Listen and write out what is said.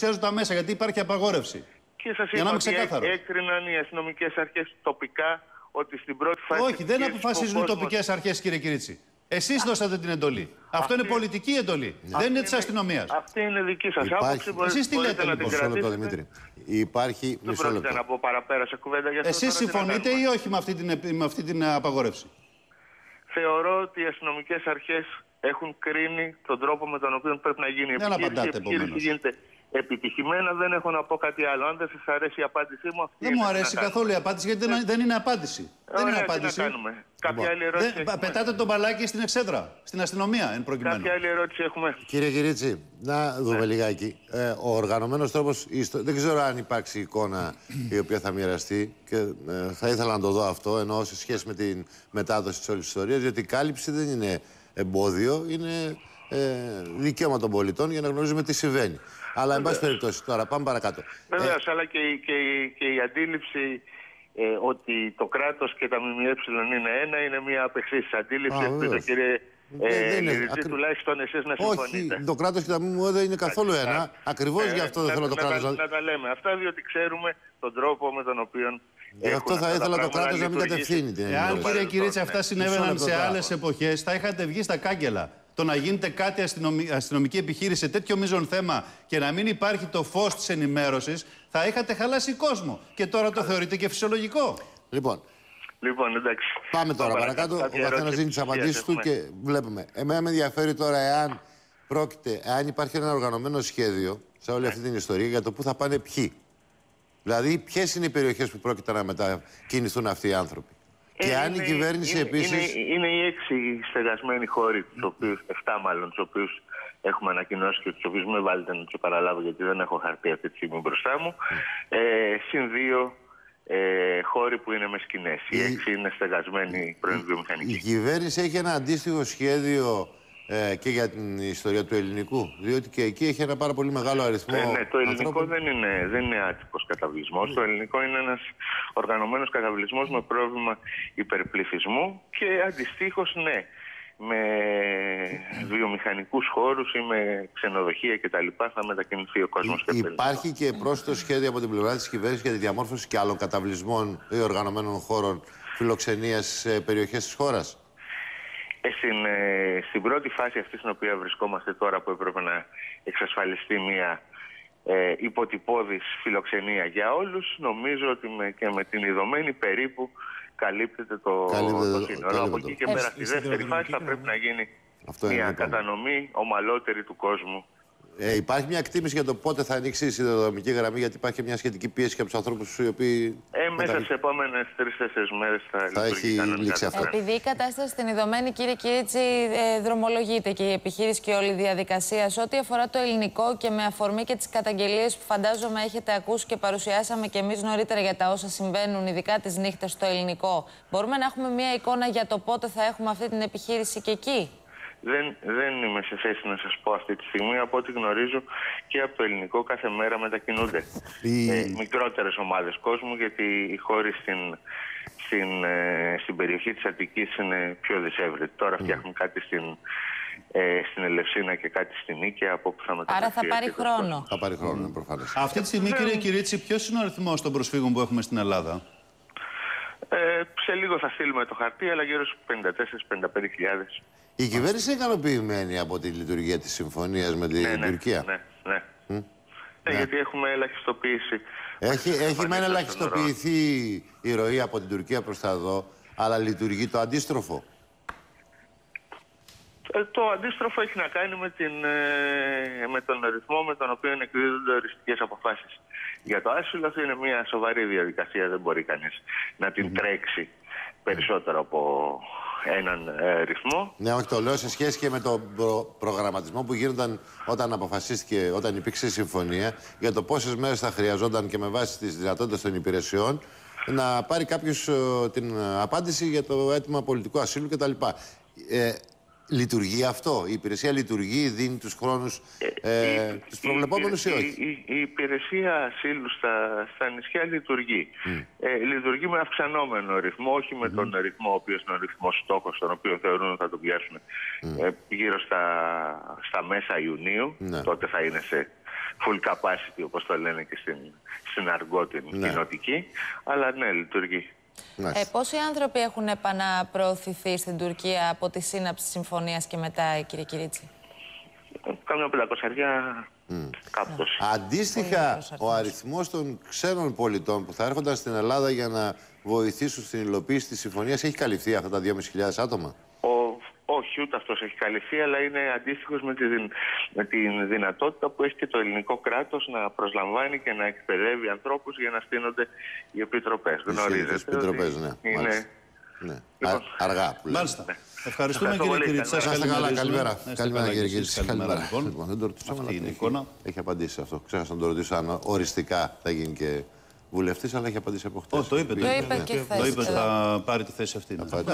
παρουσιάζουν τα μέσα γιατί υπάρχει απαγόρευση. Και σας Για να είπα είμαι ότι ξεκάθαρος. έκριναν οι αστυνομικές αρχές τοπικά ότι στην πρώτη φάση. Όχι, δεν της αποφασίζουν οι ο κόσμος- τοπικές αρχές, κύριε Κυρίτσι. Εσείς δώσατε την εντολή. Αυτό είναι πολιτική εντολή. Δεν είναι της αστυνομίας. Αυτή είναι δική σας Υπάρχει. άποψη. μπορείτε- Εσείς τι μπορείτε λέτε, να λοιπόν, την Μισό λεπτό, κρατήσετε. Δημήτρη. Υπάρχει. Δεν Μισό πρόκειται λεπτό. να πω παραπέρα σε κουβέντα για αυτό. Εσείς τώρα τι να συμφωνείτε κάνουμε. ή όχι με αυτή την, επι- με αυτή την απαγόρευση; Θεωρώ ότι οι αστυνομικές αρχές έχουν κρίνει τον τρόπο με τον οποίο πρέπει να γίνει η Δεν επιχείρηση. απαντάτε, η επιχείρηση επομένως. γίνεται επιτυχημένα. Δεν έχω να πω κάτι άλλο. Αν δεν σας αρέσει η απάντησή μου, αυτή Δεν είναι. μου Τι να αρέσει κάνουμε. καθόλου η απάντηση γιατί δεν, δεν είναι απάντηση. δεν Ωραία, είναι τι απάντηση. να κάνουμε. Κάποια Λοιπόν, άλλη ερώτηση. Δεν, έχουμε; πετάτε τον μπαλάκι στην εξέδρα, στην αστυνομία εν προκειμένου. Κάποια άλλη ερώτηση έχουμε; Κύριε Κυρίτσι, να δούμε λιγάκι. Ε, ο οργανωμένος τρόπος. Δεν ξέρω αν υπάρξει εικόνα η οποία θα μοιραστεί και ε, θα ήθελα να το δω αυτό ενώ σε σχέση με την μετάδοση της όλης ιστορίας. Διότι η κάλυψη δεν είναι εμπόδιο, είναι ε, δικαίωμα των πολιτών για να γνωρίζουμε τι συμβαίνει. Αλλά, εν πάση περιπτώσει, τώρα πάμε παρακάτω. Βεβαίως, αλλά και, η- και, η- και η αντίληψη ε, ότι το κράτος και τα ΜΜΕ είναι ένα είναι μια απεξής αντίληψη. Α, Ελπίζω, βεβαίως. κύριε Δεν- ε, δεν είναι. Λυριζή, Ακρι- τουλάχιστον εσείς να συμφωνείτε. Όχι, το κράτος και τα ΜΜΟ δεν είναι καθόλου ένα. Ακριβώς Ε, γι' αυτό δεν να- θέλω το να, κράτος τα- να τα λέμε αυτά, διότι ξέρουμε τον τρόπο με τον οποίο. Γι' αυτό έχουν θα αυτά τα ήθελα το πράγματα κράτος να μην λειτουργήσει. κατευθύνει την Εάν ενημέρωση. κύριε παρελθόν, Κυρίτσι ναι. αυτά Μισό συνέβαιναν λεπτό σε τώρα. άλλες εποχές, θα είχατε βγει στα κάγκελα. Το να γίνεται κάτι αστυνομι... αστυνομική επιχείρηση σε τέτοιο μείζον θέμα και να μην υπάρχει το φως της ενημέρωσης, θα είχατε χαλάσει κόσμο. Και τώρα το θεωρείτε και φυσιολογικό. Λοιπόν, Λοιπόν, εντάξει. Πάμε τώρα Πάμε παρακάτω. Ο Κάποια καθένας ερώτηση δίνει τις απαντήσεις του έχουμε. και βλέπουμε. Εμένα με ενδιαφέρει τώρα εάν πρόκειται, εάν υπάρχει ένα οργανωμένο σχέδιο σε όλη αυτή την ιστορία για το πού θα πάνε ποιοι. Δηλαδή, ποιες είναι οι περιοχές που πρόκειται να μετακινηθούν αυτοί οι άνθρωποι. Ε, και αν η είναι- κυβέρνηση είναι, επίση. Είναι, είναι οι έξι στεγασμένοι χώροι, τους οποίου, 7 μάλλον, τους οποίους έχουμε ανακοινώσει και τους οποίους με βάλετε να τους παραλάβω, γιατί δεν έχω χαρτί αυτή τη στιγμή μπροστά μου. Ε, συν δύο ε, χώροι που είναι με σκηνές. Οι Η- έξι είναι στεγασμένοι πρώην Η βιομηχανικοί. κυβέρνηση έχει ένα αντίστοιχο σχέδιο ε, και για την ιστορία του ελληνικού. Διότι και εκεί έχει ένα πάρα πολύ μεγάλο αριθμό. Ε, ναι, το ελληνικό ανθρώπων. δεν είναι, δεν είναι άτυπος καταβλισμός. Το ελληνικό είναι ένας οργανωμένος καταβλισμός με πρόβλημα υπερπληθυσμού και αντιστοίχως, ναι, με βιομηχανικούς χώρους ή με ξενοδοχεία κτλ. θα μετακινηθεί ο κόσμος στο ελληνικό. Υπάρχει και πρόσθετο σχέδιο από την πλευρά της κυβέρνησης για τη διαμόρφωση και άλλων καταβλισμών ή οργανωμένων χώρων φιλοξενίας σε περιοχές της χώρας; Ε, στην, ε, στην πρώτη φάση αυτή στην οποία βρισκόμαστε τώρα που έπρεπε να εξασφαλιστεί μια ε, υποτυπώδης φιλοξενία για όλους νομίζω ότι με, και με την ειδωμένη περίπου καλύπτεται το, Καλύπτεται το το- σύνορο. καλύπτεται Από το. εκεί και Ε, πέρα στη στη δεύτερη σιδηροδρομική φάση θα και πρέπει να- να γίνει Αυτό είναι μια λοιπόν. κατανομή ομαλότερη του κόσμου. Ε, υπάρχει μια εκτίμηση για το πότε θα ανοίξει η σιδηροδρομική γραμμή, γιατί υπάρχει μια σχετική πίεση και από τους ανθρώπους οι οποίοι. Ε, μέσα μετα- σε επόμενες τρει-τέσσερι μέρες θα, Θα λειτουργεί έχει κανονικά λήξει το αυτό. τρένο. Επειδή η κατάσταση στην ειδωμένη, κύριε Κυρίτσι, ε, δρομολογείται και η επιχείρηση και όλη η διαδικασία. Σε ό,τι αφορά το ελληνικό και με αφορμή και τις καταγγελίες που φαντάζομαι έχετε ακούσει και παρουσιάσαμε και εμείς νωρίτερα για τα όσα συμβαίνουν, ειδικά τις νύχτες στο ελληνικό, μπορούμε να έχουμε μια εικόνα για το πότε θα έχουμε αυτή την επιχείρηση και εκεί; Δεν, δεν είμαι σε θέση να σας πω αυτή τη στιγμή. Από ό,τι γνωρίζω και από το ελληνικό κάθε μέρα μετακινούνται Η- ε, μικρότερες ομάδες κόσμου γιατί οι χώροι στην, στην, ε, στην περιοχή της Αττικής είναι πιο δυσέβρετοι. Τώρα φτιάχνουν κάτι στην, ε, στην Ελευσίνα και κάτι στην Νίκαια από όπου θα μεταφερθεί. Άρα θα πάρει αρκετός κόσμος. χρόνο. Θα πάρει χρόνο, προφανώς. Αυτή τη στιγμή, κύριε Κυρίτσι, ποιος είναι ο αριθμός των προσφύγων που έχουμε στην Ελλάδα; Ε, σε λίγο θα στείλουμε το χαρτί, αλλά γύρω στους 54-55 χιλιάδες. Η κυβέρνηση είναι ικανοποιημένη από τη λειτουργία της συμφωνίας με την Ναι, ναι, Τουρκία; ναι, ναι. Ναι, Ναι. γιατί έχουμε ελαχιστοποίηση. Έχει, έχει Πανίδα μεν των ελαχιστοποιηθεί η ροή από την Τουρκία προς τα εδώ, αλλά λειτουργεί το αντίστροφο. Ε, Το αντίστροφο έχει να κάνει με, την, ε, με τον ρυθμό με τον οποίο εκδίδονται οριστικές αποφάσεις. Για το άσυλο αυτή είναι μια σοβαρή διαδικασία, δεν μπορεί κανείς να την τρέξει περισσότερο από έναν ε, ρυθμό. Ναι, όχι, το λέω σε σχέση και με τον προ- προγραμματισμό που γίνονταν όταν αποφασίστηκε, όταν υπήρξε η συμφωνία, για το πόσες μέρες θα χρειαζόταν και με βάση τις δυνατότητες των υπηρεσιών να πάρει κάποιος την ε, απάντηση για το αίτημα πολιτικού ασύλου κτλ. Ε, λειτουργεί αυτό, η υπηρεσία λειτουργεί, δίνει τους χρόνους, ε, Η- τους η- προβλεπόμενους ή η- όχι; Η, η υπηρεσία ασύλου στα, στα νησιά λειτουργεί. Ε, λειτουργεί με αυξανόμενο ρυθμό, όχι με τον ρυθμό ο οποίος είναι ο ρυθμός στόχος, τον οποίο θεωρούν ότι θα τον πιάσουν ε, γύρω στα, στα μέσα Ιουνίου. Ναι. Τότε θα είναι σε full capacity όπως το λένε και στην, στην αργό την Ναι. κοινοτική, αλλά ναι, λειτουργεί. Μάλιστα. Ε, πόσοι άνθρωποι έχουν επαναπροωθηθεί στην Τουρκία από τη σύναψη της συμφωνίας και μετά, κύριε Κυρίτσι; Κάμια πεντακοσαριά κάπου τόσο. Αντίστοιχα, μικρός ο αριθμός των ξένων πολιτών που θα έρχονταν στην Ελλάδα για να βοηθήσουν στην υλοποίηση της συμφωνίας έχει καλυφθεί αυτά τα 2.500 άτομα; Ο, όχι, ούτε αυτός έχει καλυφθεί, αλλά είναι αντίστοιχος με, τη, δυ- με την δυνατότητα που έχει και το ελληνικό κράτος να προσλαμβάνει και να εκπαιδεύει ανθρώπους για να στείνονται οι επιτροπές. Τις Γνωρίζετε ίδιες επιτροπές, ότι ναι, Είναι... μάλιστα. Ναι. Λοιπόν. Α- αργά που λέμε. Μάλιστα. Ευχαριστούμε Ευχαριστώ κύριε πολύ. Κυρίτσι. Σας Να είστε καλά, καλημερίζουμε. καλημέρα. Να είστε Καλημέρα καλά κύριε και εσείς. Κυρίτσι. Καλημέρα Καλημέρα. λοιπόν. Λοιπόν, δεν το ρωτήσαμε, Αυτή αλλά είναι η έχει- εικόνα. Έχει απαντήσει σε αυτό. Ξέχασα να το ρωτήσω αν οριστικά θα γίνει και βουλευτής, αλλά έχει απαντήσει από χτες. Ω, το είπε. Το είπε και Το χθες είπε ότι εδώ. θα πάρει τη θέση αυτή. ναι. πάρει τη